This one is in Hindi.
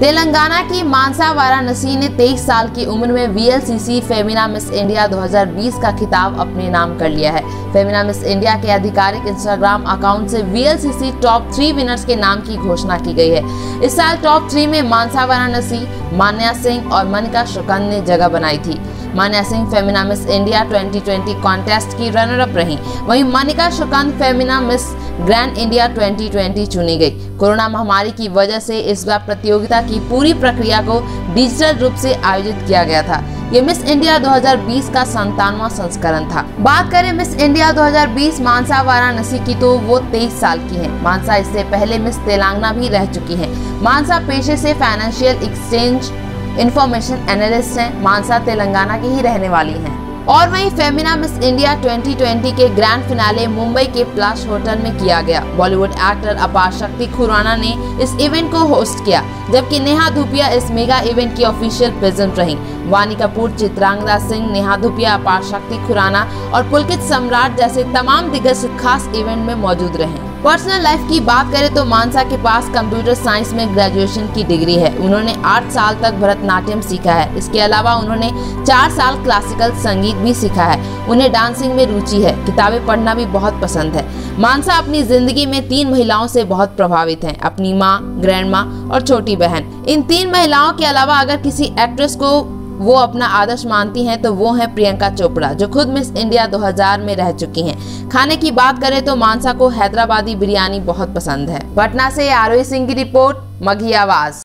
तेलंगाना की मानसा वाराणसी ने 23 साल की उम्र में वीएलसीसी फेमिना मिस इंडिया 2020 का खिताब अपने नाम कर लिया है। फेमिना मिस इंडिया के आधिकारिक इंस्टाग्राम अकाउंट से वीएलसीसी टॉप थ्री विनर्स के नाम की घोषणा की गई है। इस साल टॉप थ्री में मानसा वाराणसी, मान्या सिंह और मनिका शुकंद ने जगह बनाई थी। Manya Singh Femina Miss India 2020 contest की रनर अप रही। वहीं Manika Sheokand Femina Miss Grand India 2020 चुनी गई। कोरोना महामारी की वजह से इस बार प्रतियोगिता की पूरी प्रक्रिया को डिजिटल रूप से आयोजित किया गया था। ये मिस इंडिया 2020 का संतानवा संस्करण था। बात करें मिस इंडिया 2020 मानसा वाराणसी की तो वो 23 साल की है। मानसा इससे पहले मिस तेलंगाना भी रह चुकी है। मानसा पेशे से फाइनेंशियल एक्सचेंज इंफॉर्मेशन एनालिस्ट हैं, मानसा तेलंगाना की ही रहने वाली हैं। और वहीं फेमिना मिस इंडिया 2020 के ग्रैंड फिनाले मुंबई के प्लस होटल में किया गया। बॉलीवुड एक्टर अपार शक्ति खुराना ने इस इवेंट को होस्ट किया, जबकि नेहा धुपिया इस मेगा इवेंट की ऑफिशियल प्रेजेंट रही। वानी कपूर, चित्रांगदा सिंह, नेहा धुपिया अपार शक्ति खुराना और पुलकित सम्राट जैसे तमाम दिग्गज खास इवेंट में मौजूद रहे। पर्सनल लाइफ की बात करें तो मानसा के पास कंप्यूटर साइंस में ग्रेजुएशन की डिग्री है। उन्होंने आठ साल तक भरतनाट्यम सीखा है। इसके अलावा उन्होंने चार साल क्लासिकल संगीत भी सीखा है। उन्हें डांसिंग में रुचि है। किताबें पढ़ना भी बहुत पसंद है। मानसा अपनी ज़िंदगी में तीन महिलाओं से बहुत प्रभावित हैं। अपनी माँ ग्रैंड माँ और छोटी बहन। इन तीन महिलाओं के अलावा अगर किसी एक्ट्रेस को वो अपना आदर्श मानती हैं तो वो हैं प्रियंका चोपड़ा, जो खुद मिस इंडिया 2000 में रह चुकी हैं। खाने की बात करें तो मानसा को हैदराबादी बिरयानी बहुत पसंद है। पटना से आरोही सिंह की रिपोर्ट, मघी आवाज़।